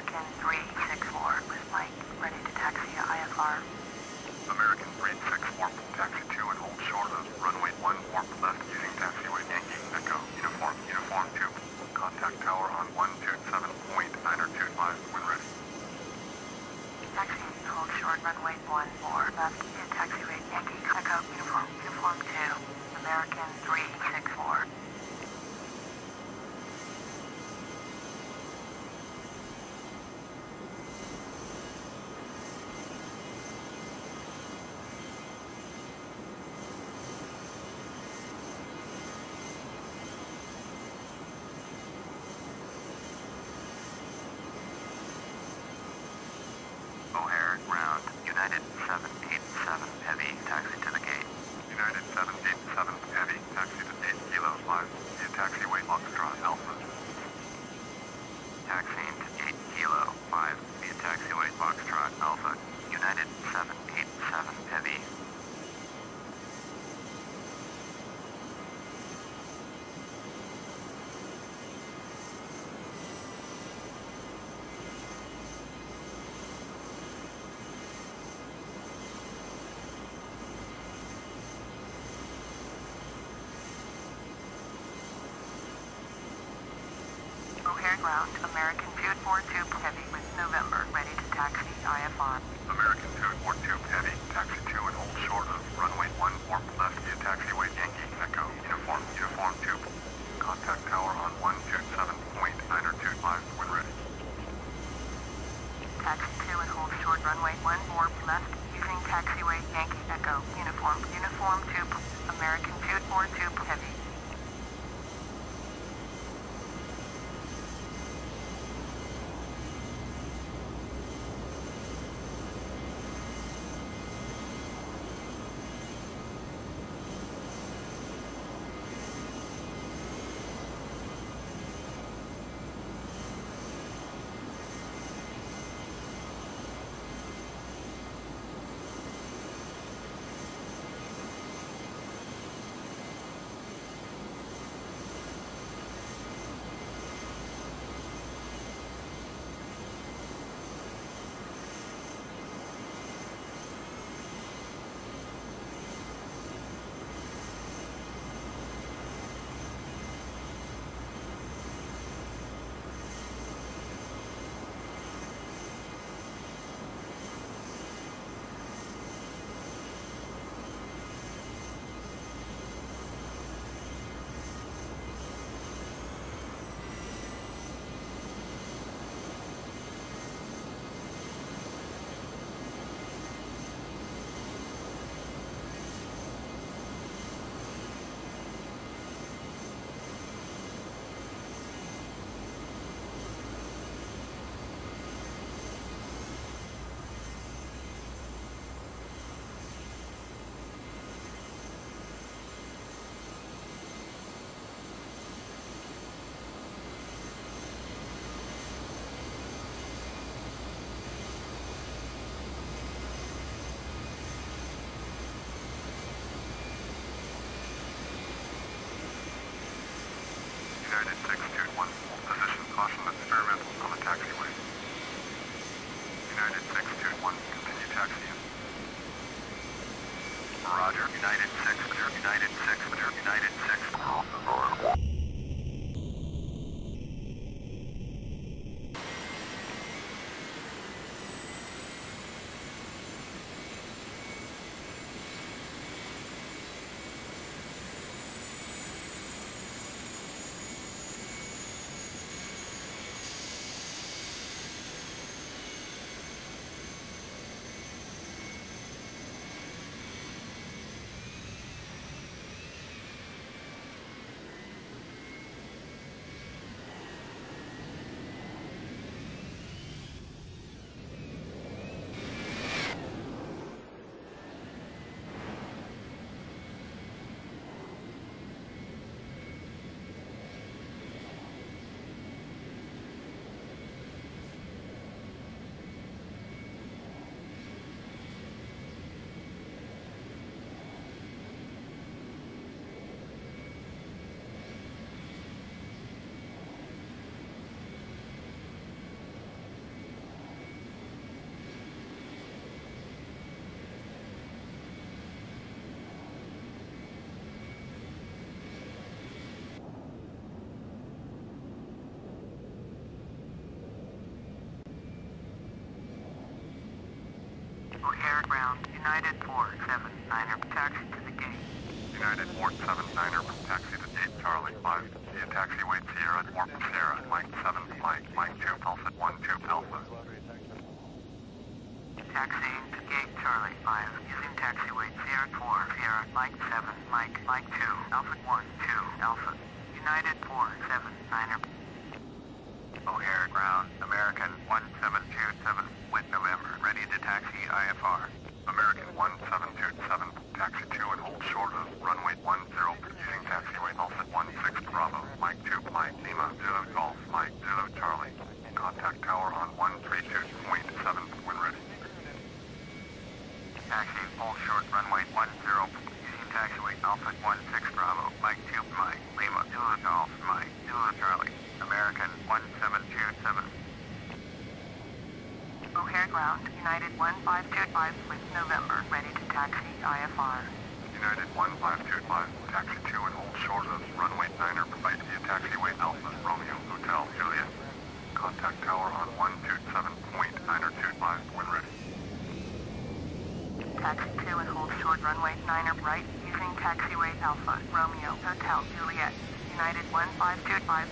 American 364 with Mike, ready to taxi to IFR. American 364, taxi 2 and hold short of runway 1, warp left using taxiway Yankee Echo, uniform, uniform 2. Contact tower on 127.925 when ready. Taxi, hold short, runway 1, 4. Foxtrot Alpha. Ground. American 242 heavy with November. Ready to taxi IFR. Roger, United 6, United 6, United 6. United 479er, taxi to the gate. United 479er, taxi to gate Charlie 5, via taxiway Sierra 4 Sierra, Mike 7, Mike, Mike 2 Alpha 1 2 Alpha. Taxiing to gate Charlie 5, using taxiway Sierra 4 Sierra, Mike 7, Mike, Mike 2, Alpha 1 2 Alpha. United 479er. O'Hare ground, American 1727, with November, ready to taxi IFR. American 1727, taxi 2 and hold short of runway 10, using taxiway Alpha 16 Bravo, Mike 2, Mike Lima, Zulu Golf, Mike Zulu Charlie. Contact tower on 132.7 when ready. Taxi hold short runway 10, using taxiway Alpha 16 Bravo, Mike 2, Mike Lima, Zulu Golf, Mike Zulu Charlie. American 1727. O'Hare ground, United 1525 with November, ready to taxi IFR. United 1525, taxi 2 and hold short of runway 9er, right via taxiway Alpha Romeo Hotel Juliet. Contact tower on 127.925 when ready. Taxi 2 and hold short runway 9er right, using taxiway Alpha Romeo Hotel Juliet. United 1525